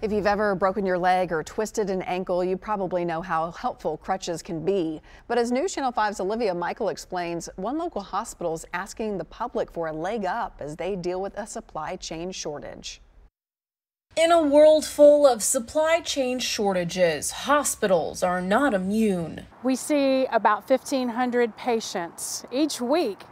If you've ever broken your leg or twisted an ankle, you probably know how helpful crutches can be. But as News Channel 5's Olivia Michael explains, one local hospital is asking the public for a leg up as they deal with a supply chain shortage. In a world full of supply chain shortages, hospitals are not immune. We see about 1,500 patients each week,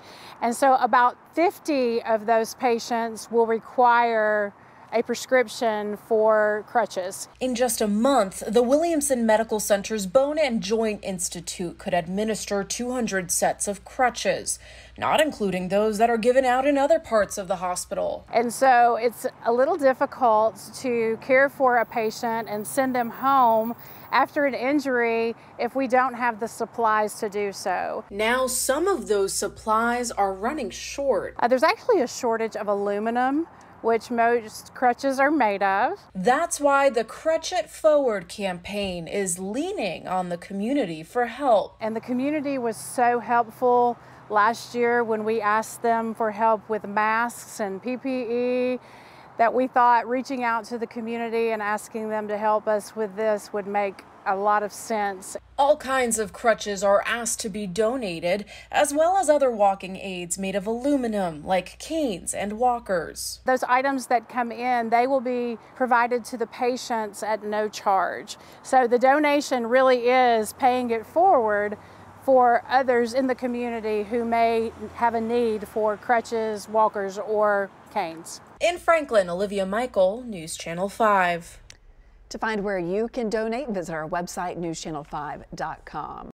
and so about 50 of those patients will require a prescription for crutches. In just a month, the Williamson Medical Center's Bone and Joint Institute could administer 200 sets of crutches, not including those that are given out in other parts of the hospital. And so it's a little difficult to care for a patient and send them home after an injury if we don't have the supplies to do so. Now, some of those supplies are running short. Uh, there's actually a shortage of aluminum which most crutches are made of. That's why the Crutch It Forward campaign is leaning on the community for help. And the community was so helpful last year when we asked them for help with masks and PPE that we thought reaching out to the community and asking them to help us with this would make a lot of sense. All kinds of crutches are asked to be donated, as well as other walking aids made of aluminum, like canes and walkers. Those items that come in, they will be provided to the patients at no charge. So the donation really is paying it forward for others in the community who may have a need for crutches, walkers, or canes. In Franklin, Olivia Michael, News Channel 5. To find where you can donate, visit our website, newschannel5.com.